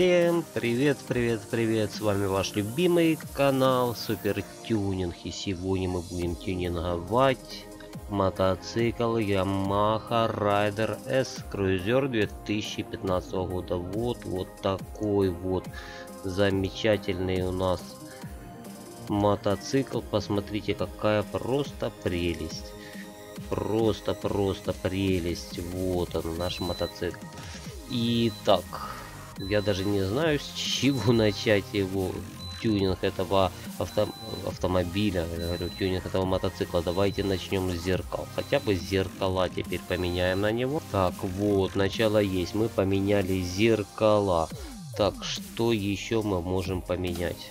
Всем привет, привет, привет! С вами ваш любимый канал Супер Тюнинг. И сегодня мы будем тюнинговать мотоцикл Yamaha Rider S Cruiser 2015 года. Вот, вот такой вот замечательный у нас мотоцикл. Посмотрите, какая просто прелесть. Просто-просто прелесть. Вот он, наш мотоцикл. Итак, я даже не знаю, с чего начать его тюнинг этого авто, автомобиля, я говорю, тюнинг этого мотоцикла. Давайте начнем с зеркал. Хотя бы зеркала теперь поменяем на него. Так, вот, начало есть. Мы поменяли зеркала. Так, что еще мы можем поменять?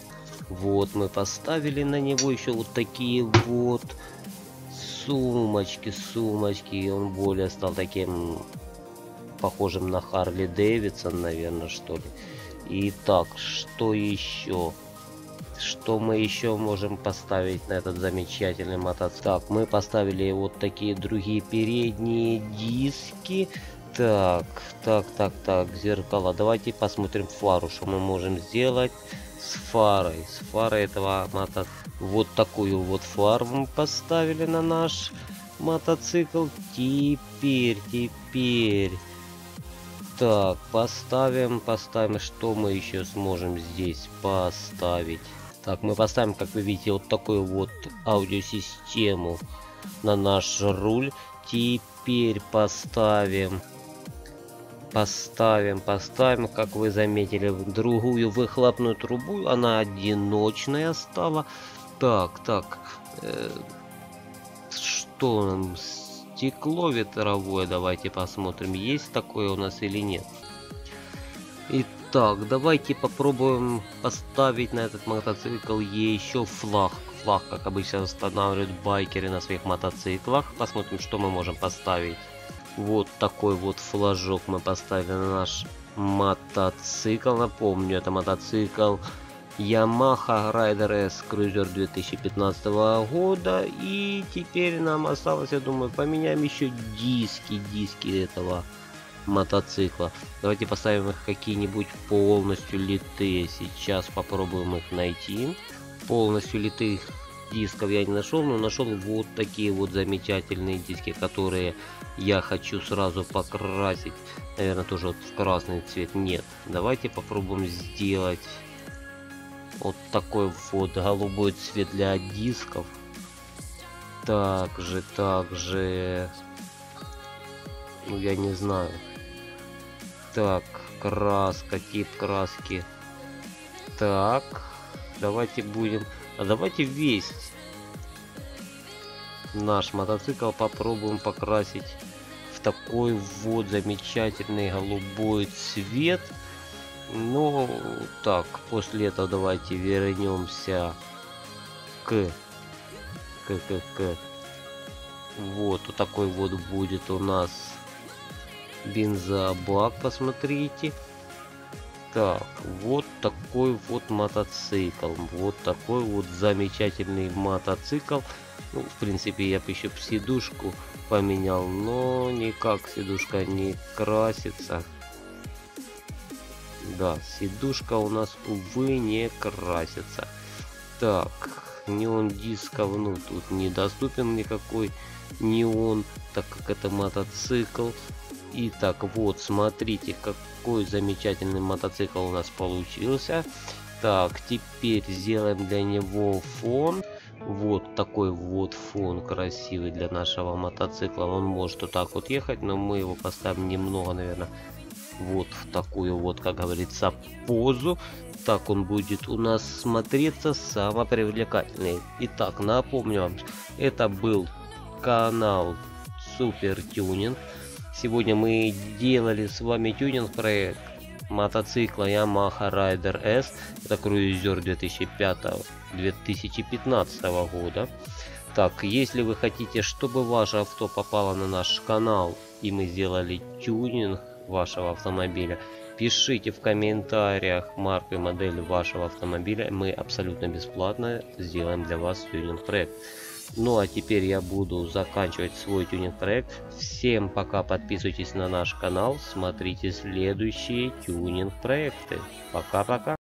Вот, мы поставили на него еще вот такие вот сумочки, сумочки. И он более стал таким похожим на Харли Дэвидсон, наверное, что ли. Итак, что еще? Что мы еще можем поставить на этот замечательный мотоцикл? Так, мы поставили вот такие другие передние диски. Так, так, так, так, зеркала. Давайте посмотрим фару, что мы можем сделать с фарой. С фарой этого мотоцикла. Вот такую вот фару мы поставили на наш мотоцикл. Теперь, теперь так, поставим, поставим, что мы еще сможем здесь поставить. Так, мы поставим, как вы видите, вот такую вот аудиосистему на наш руль. Теперь поставим, поставим, поставим, как вы заметили, другую выхлопную трубу. Она одиночная стала. Так, так, э, что нам Стекло ветровое, давайте посмотрим, есть такое у нас или нет. Итак, давайте попробуем поставить на этот мотоцикл еще флаг. Флаг, как обычно устанавливают байкеры на своих мотоциклах. Посмотрим, что мы можем поставить. Вот такой вот флажок мы поставили на наш мотоцикл. Напомню, это мотоцикл Yamaha Rider S Cruiser 2015 года. И теперь нам осталось, я думаю, поменяем еще диски, диски этого мотоцикла. Давайте поставим их какие-нибудь полностью литые. Сейчас попробуем их найти. Полностью литых дисков я не нашел, но нашел вот такие вот замечательные диски, которые я хочу сразу покрасить. Наверное, тоже вот в красный цвет. Нет. Давайте попробуем сделать вот такой вот голубой цвет для дисков. Также, также... Ну, я не знаю. Так, краска, тип краски. Так, давайте будем... А давайте весь наш мотоцикл попробуем покрасить в такой вот замечательный голубой цвет. Ну, так, после этого давайте вернемся к, к, к, к. Вот, вот такой вот будет у нас бензобак, посмотрите. Так, вот такой вот мотоцикл. Вот такой вот замечательный мотоцикл. Ну, в принципе, я бы еще сидушку поменял, но никак сидушка не красится. Да, сидушка у нас, увы, не красится. Так, неон дисков, ну, тут недоступен никакой неон, так как это мотоцикл. Итак, вот, смотрите, какой замечательный мотоцикл у нас получился. Так, теперь сделаем для него фон. Вот такой вот фон красивый для нашего мотоцикла. Он может вот так вот ехать, но мы его поставим немного, наверное, вот в такую вот, как говорится, позу. Так он будет у нас смотреться самопривлекательный. Итак, напомню вам, это был канал Супер Тюнинг. Сегодня мы делали с вами тюнинг проект мотоцикла Yamaha Rider S. Это круизер 2005-2015 года. Так, если вы хотите, чтобы ваше авто попало на наш канал и мы сделали тюнинг, вашего автомобиля. Пишите в комментариях марку и модель вашего автомобиля. Мы абсолютно бесплатно сделаем для вас тюнинг проект. Ну а теперь я буду заканчивать свой тюнинг проект. Всем пока, подписывайтесь на наш канал, смотрите следующие тюнинг проекты. Пока-пока.